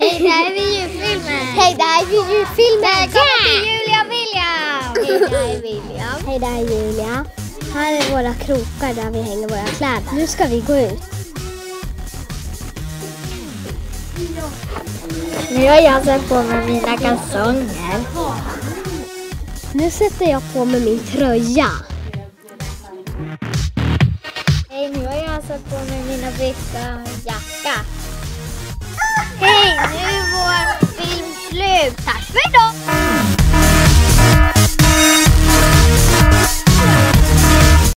Hej, det här är videofilmen. Hej, det här är videofilmen! Välkommen till Julia och William. Hej, det här är William. Hej, det här är Julia. Här är våra krokar där vi hänger våra kläder. Nu ska vi gå ut. Nu har jag satt på mig mina kalsonger. Nu sätter jag på mig min tröja. Hej, nu har jag satt på mig mina byxor och en jacka. Hej, nu är